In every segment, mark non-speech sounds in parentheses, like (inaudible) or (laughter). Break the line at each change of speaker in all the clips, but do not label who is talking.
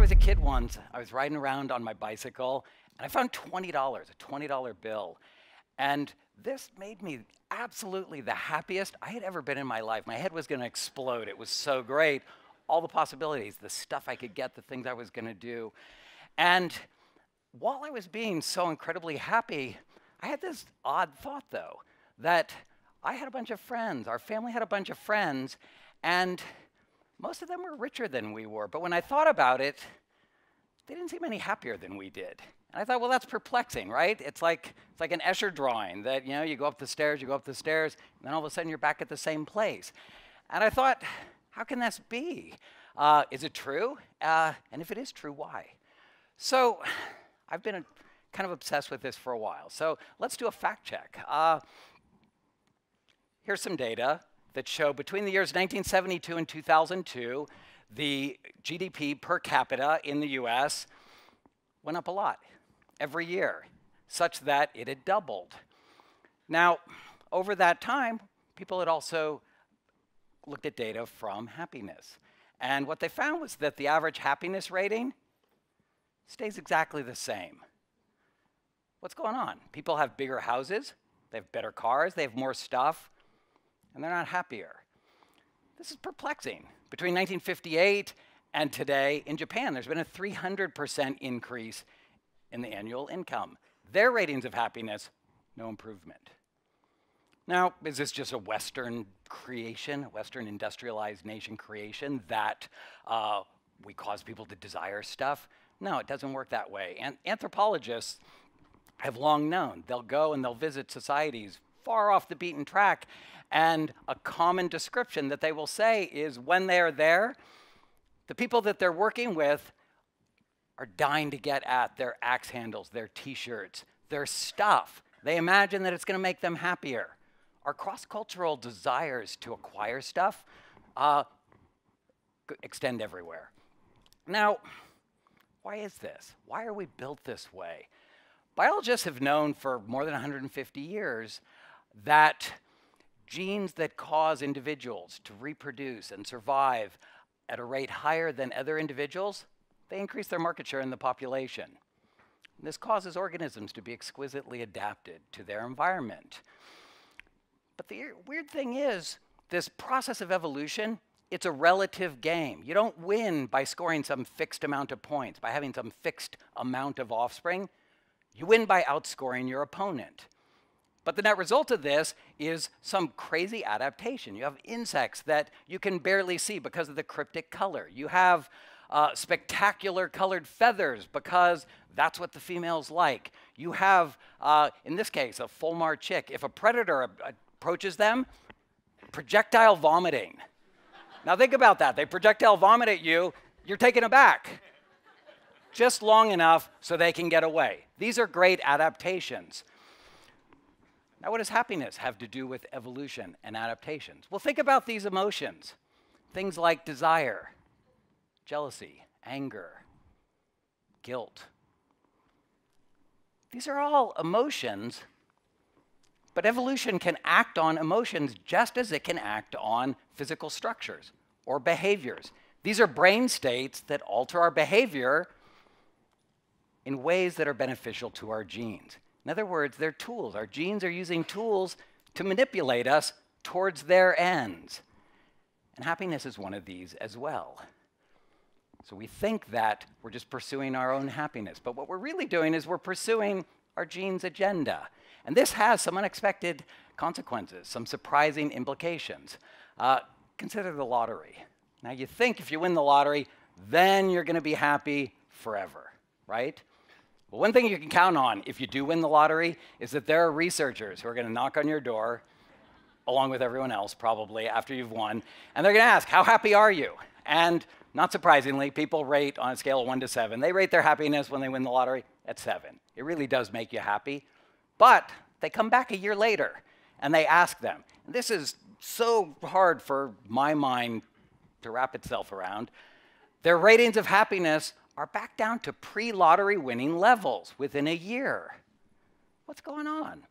I was a kid once, I was riding around on my bicycle and I found $20, a $20 bill. And this made me absolutely the happiest I had ever been in my life. My head was going to explode. It was so great. All the possibilities, the stuff I could get, the things I was going to do. And while I was being so incredibly happy, I had this odd thought, though, that I had a bunch of friends, our family had a bunch of friends, and most of them were richer than we were. But when I thought about it, they didn't seem any happier than we did. And I thought, well, that's perplexing, right? It's like, it's like an Escher drawing that, you know, you go up the stairs, you go up the stairs, and then all of a sudden you're back at the same place. And I thought, how can this be? Uh, is it true? Uh, and if it is true, why? So I've been a, kind of obsessed with this for a while. So let's do a fact check. Uh, here's some data that show between the years 1972 and 2002, the GDP per capita in the US went up a lot every year, such that it had doubled. Now, over that time, people had also looked at data from happiness. And what they found was that the average happiness rating stays exactly the same. What's going on? People have bigger houses, they have better cars, they have more stuff, and they're not happier. This is perplexing. Between 1958 and today, in Japan, there's been a 300% increase in the annual income. Their ratings of happiness, no improvement. Now, is this just a Western creation, Western industrialized nation creation that uh, we cause people to desire stuff? No, it doesn't work that way. And anthropologists have long known they'll go and they'll visit societies far off the beaten track. And a common description that they will say is when they are there, the people that they're working with are dying to get at their axe handles, their t shirts, their stuff. They imagine that it's going to make them happier. Our cross cultural desires to acquire stuff uh, extend everywhere. Now, why is this? Why are we built this way? Biologists have known for more than 150 years that genes that cause individuals to reproduce and survive at a rate higher than other individuals they increase their market share in the population. This causes organisms to be exquisitely adapted to their environment. But the weird thing is, this process of evolution, it's a relative game. You don't win by scoring some fixed amount of points, by having some fixed amount of offspring. You win by outscoring your opponent. But the net result of this is some crazy adaptation. You have insects that you can barely see because of the cryptic color. You have uh, spectacular colored feathers because that's what the females like. You have, uh, in this case, a fulmar chick. If a predator approaches them, projectile vomiting. now think about that. They projectile vomit at you, you're taken aback. Just long enough so they can get away. These are great adaptations. Now, what does happiness have to do with evolution and adaptations? Well, think about these emotions. Things like desire, jealousy, anger, guilt. These are all emotions, but evolution can act on emotions just as it can act on physical structures or behaviors. These are brain states that alter our behavior in ways that are beneficial to our genes. In other words, they're tools. Our genes are using tools to manipulate us towards their ends. And happiness is one of these as well. So we think that we're just pursuing our own happiness, but what we're really doing is we're pursuing our gene's agenda. And this has some unexpected consequences, some surprising implications. Uh, consider the lottery. Now, you think if you win the lottery, then you're going to be happy forever, right? Well, one thing you can count on if you do win the lottery is that there are researchers who are going to knock on your door, along with everyone else, probably after you've won, and they're going to ask, How happy are you? And not surprisingly, people rate on a scale of one to seven. They rate their happiness when they win the lottery at seven. It really does make you happy. But they come back a year later and they ask them. And this is so hard for my mind to wrap itself around. Their ratings of happiness are back down to pre lottery winning levels within a year. What's going on?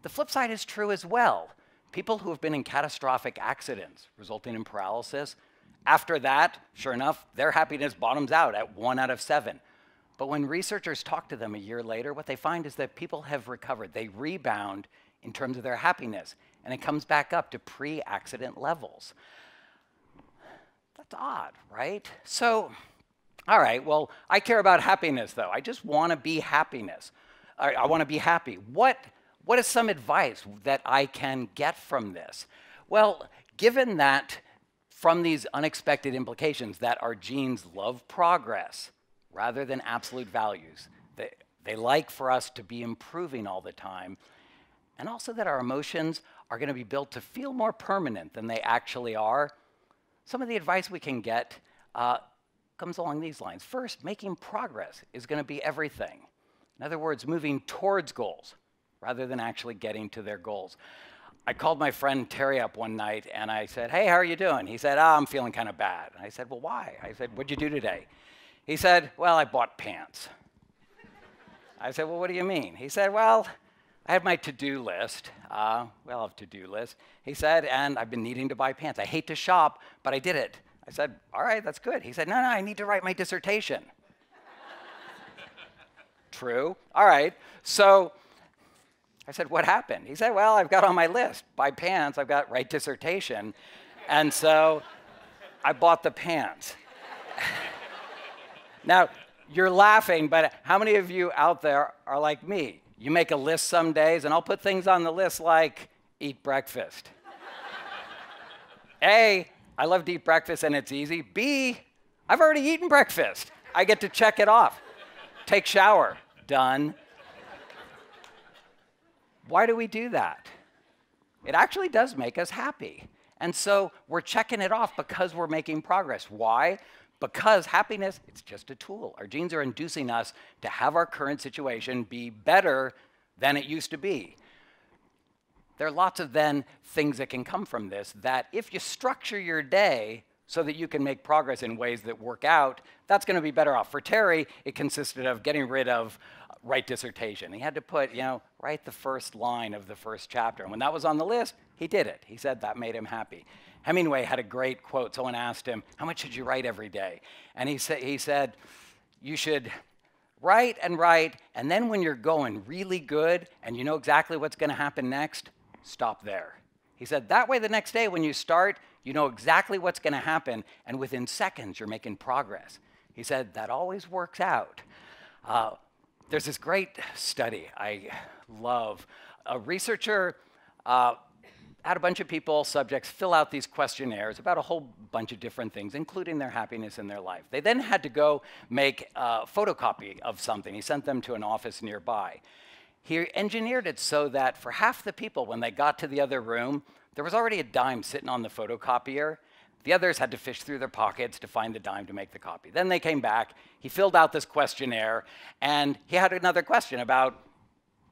The flip side is true as well. People who have been in catastrophic accidents resulting in paralysis After that, sure enough, their happiness bottoms out at one out of seven. But when researchers talk to them a year later, what they find is that people have recovered. They rebound in terms of their happiness, and it comes back up to pre accident levels. That's odd, right? So, all right, well, I care about happiness though. I just want to be happiness. I, I want to be happy. What, what is some advice that I can get from this? Well, given that from these unexpected implications that our genes love progress rather than absolute values, they, they like for us to be improving all the time, and also that our emotions are going to be built to feel more permanent than they actually are, some of the advice we can get uh, comes along these lines. First, making progress is going to be everything. In other words, moving towards goals rather than actually getting to their goals. I called my friend Terry up one night and I said, Hey, how are you doing? He said, oh, I'm feeling kind of bad. I said, Well, why? I said, What'd you do today? He said, Well, I bought pants. (laughs) I said, Well, what do you mean? He said, Well, I had my to do list. Uh, we all have to do lists. He said, and I've been needing to buy pants. I hate to shop, but I did it. I said, all right, that's good. He said, no, no, I need to write my dissertation. (laughs) True. All right. So I said, what happened? He said, well, I've got on my list, buy pants, I've got write dissertation. And so I bought the pants. (laughs) now, you're laughing, but how many of you out there are like me? You make a list some days, and I'll put things on the list like eat breakfast. (laughs) A, I love eat breakfast and it's easy. B, I've already eaten breakfast. I get to check it off. Take shower, done. Why do we do that? It actually does make us happy. And so we're checking it off because we're making progress. Why? Because happiness, it's just a tool. Our genes are inducing us to have our current situation be better than it used to be. There are lots of then things that can come from this that if you structure your day so that you can make progress in ways that work out, that's going to be better off. For Terry, it consisted of getting rid of uh, write dissertation. He had to put, you know, write the first line of the first chapter. And when that was on the list, he did it. He said that made him happy. Hemingway had a great quote. Someone asked him, How much should you write every day? And he, sa- he said, You should write and write, and then when you're going really good and you know exactly what's going to happen next, stop there. He said, That way, the next day when you start, you know exactly what's going to happen, and within seconds, you're making progress. He said, That always works out. Uh, there's this great study I love. A researcher uh, had a bunch of people, subjects, fill out these questionnaires about a whole bunch of different things, including their happiness in their life. They then had to go make a photocopy of something. He sent them to an office nearby. He engineered it so that for half the people, when they got to the other room, there was already a dime sitting on the photocopier. The others had to fish through their pockets to find the dime to make the copy. Then they came back. He filled out this questionnaire, and he had another question about,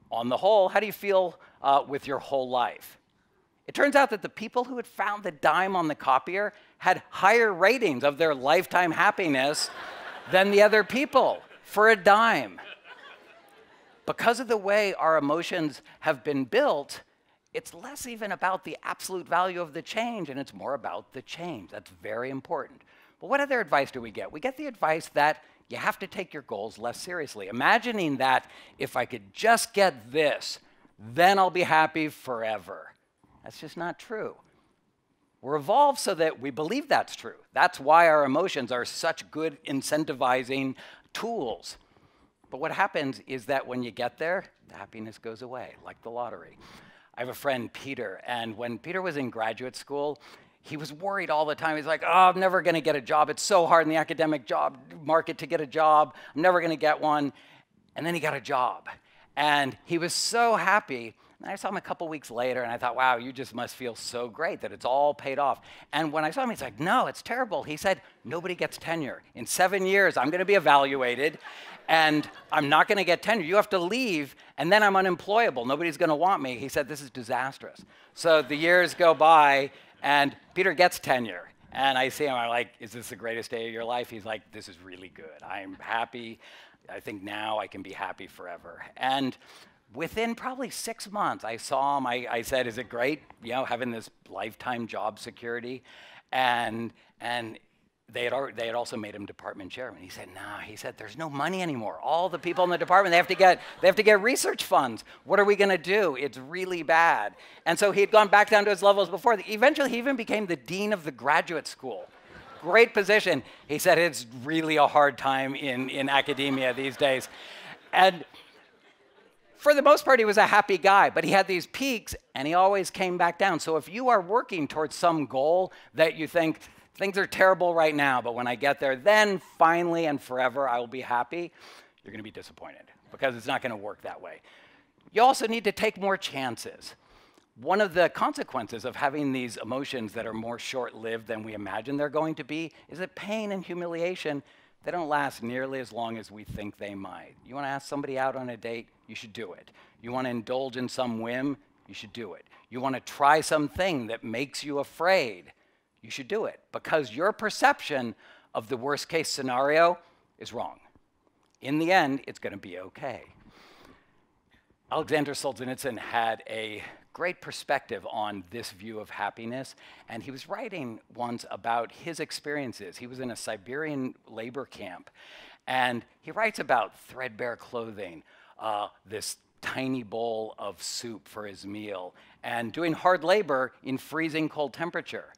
on the whole, how do you feel uh, with your whole life? It turns out that the people who had found the dime on the copier had higher ratings of their lifetime happiness than the other people for a dime. Because of the way our emotions have been built, it's less even about the absolute value of the change and it's more about the change. That's very important. But what other advice do we get? We get the advice that you have to take your goals less seriously. Imagining that if I could just get this, then I'll be happy forever. That's just not true. We're evolved so that we believe that's true. That's why our emotions are such good incentivizing tools. But what happens is that when you get there, the happiness goes away, like the lottery. I have a friend, Peter, and when Peter was in graduate school, he was worried all the time. He's like, oh, I'm never going to get a job. It's so hard in the academic job market to get a job. I'm never going to get one. And then he got a job. And he was so happy and I saw him a couple weeks later and I thought, wow, you just must feel so great that it's all paid off. And when I saw him, he's like, no, it's terrible. He said, nobody gets tenure. In seven years, I'm going to be evaluated and I'm not going to get tenure. You have to leave and then I'm unemployable. Nobody's going to want me. He said, this is disastrous. So the years go by and Peter gets tenure. And I see him, I'm like, is this the greatest day of your life? He's like, this is really good. I'm happy. I think now I can be happy forever. And within probably six months, I saw him. I, I said, "Is it great? You know, having this lifetime job security?" And and they had, already, they had also made him department chairman. He said, "Nah." He said, "There's no money anymore. All the people in the department they have to get they have to get research funds. What are we going to do? It's really bad." And so he had gone back down to his levels before. Eventually, he even became the dean of the graduate school. Great position. He said it's really a hard time in, in academia these days. And for the most part, he was a happy guy, but he had these peaks and he always came back down. So if you are working towards some goal that you think things are terrible right now, but when I get there, then finally and forever I will be happy, you're going to be disappointed because it's not going to work that way. You also need to take more chances. One of the consequences of having these emotions that are more short lived than we imagine they're going to be is that pain and humiliation they don't last nearly as long as we think they might. You want to ask somebody out on a date, you should do it. You want to indulge in some whim, you should do it. You want to try something that makes you afraid, you should do it because your perception of the worst case scenario is wrong. In the end, it's going to be okay. Alexander Solzhenitsyn had a great perspective on this view of happiness. And he was writing once about his experiences. He was in a Siberian labor camp. And he writes about threadbare clothing, uh, this tiny bowl of soup for his meal, and doing hard labor in freezing cold temperature.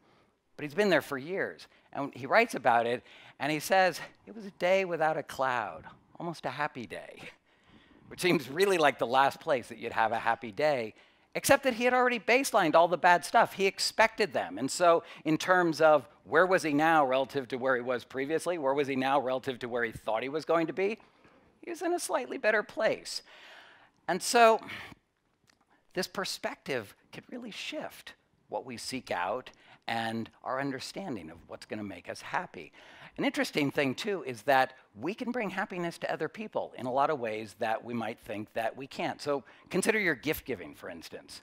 But he's been there for years. And he writes about it, and he says, It was a day without a cloud, almost a happy day, (laughs) which seems really like the last place that you'd have a happy day except that he had already baselined all the bad stuff. He expected them. And so, in terms of where was he now relative to where he was previously, where was he now relative to where he thought he was going to be, he was in a slightly better place. And so, this perspective could really shift what we seek out and our understanding of what's going to make us happy. An interesting thing, too, is that we can bring happiness to other people in a lot of ways that we might think that we can't. So consider your gift giving, for instance.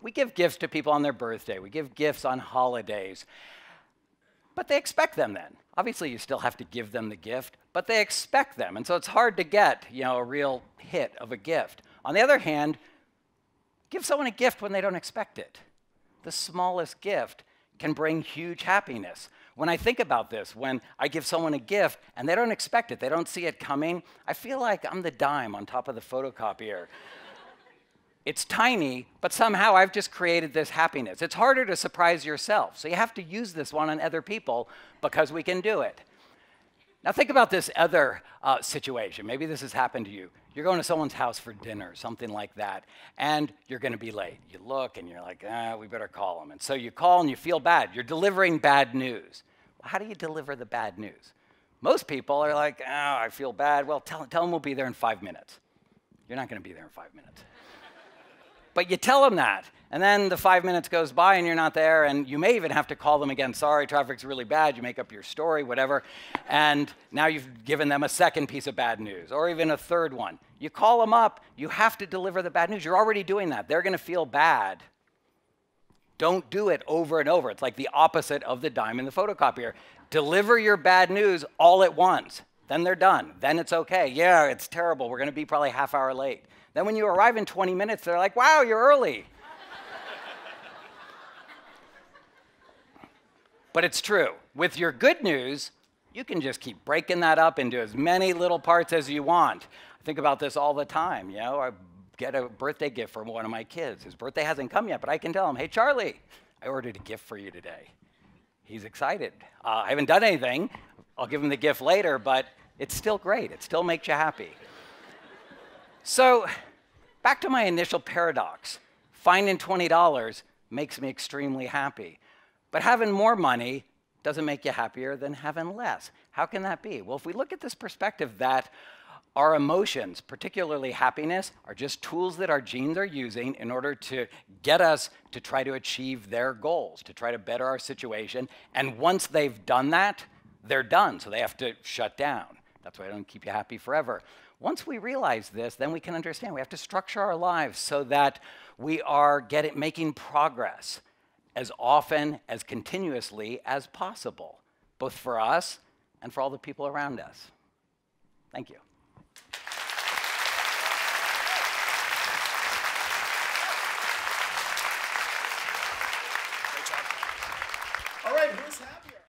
We give gifts to people on their birthday, we give gifts on holidays, but they expect them then. Obviously, you still have to give them the gift, but they expect them. And so it's hard to get, you know, a real hit of a gift. On the other hand, give someone a gift when they don't expect it. The smallest gift can bring huge happiness. When I think about this, when I give someone a gift and they don't expect it, they don't see it coming, I feel like I'm the dime on top of the photocopier. (laughs) it's tiny, but somehow I've just created this happiness. It's harder to surprise yourself, so you have to use this one on other people because we can do it. Now, think about this other uh, situation. Maybe this has happened to you. You're going to someone's house for dinner, something like that, and you're going to be late. You look and you're like, ah, we better call them. And so you call and you feel bad. You're delivering bad news. Well, how do you deliver the bad news? Most people are like, oh, I feel bad. Well, tell, tell them we'll be there in five minutes. You're not going to be there in five minutes. But you tell them that, and then the five minutes goes by and you're not there, and you may even have to call them again. Sorry, traffic's really bad. You make up your story, whatever. And now you've given them a second piece of bad news, or even a third one. You call them up, you have to deliver the bad news. You're already doing that. They're going to feel bad. Don't do it over and over. It's like the opposite of the dime in the photocopier. Deliver your bad news all at once. Then they're done. Then it's okay. Yeah, it's terrible. We're going to be probably half hour late. Then when you arrive in 20 minutes, they're like, wow, you're early. But it's true. With your good news, you can just keep breaking that up into as many little parts as you want. I think about this all the time. You know, I get a birthday gift from one of my kids. His birthday hasn't come yet, but I can tell him, hey, Charlie, I ordered a gift for you today. He's excited. Uh, I haven't done anything. I'll give him the gift later, but it's still great. It still makes you happy. So, back to my initial paradox finding $20 makes me extremely happy. But having more money doesn't make you happier than having less. How can that be? Well, if we look at this perspective that our emotions, particularly happiness, are just tools that our genes are using in order to get us to try to achieve their goals, to try to better our situation. And once they've done that, they're done, so they have to shut down. That's why I don't keep you happy forever. Once we realize this, then we can understand we have to structure our lives so that we are getting, making progress as often, as continuously as possible, both for us and for all the people around us. Thank you.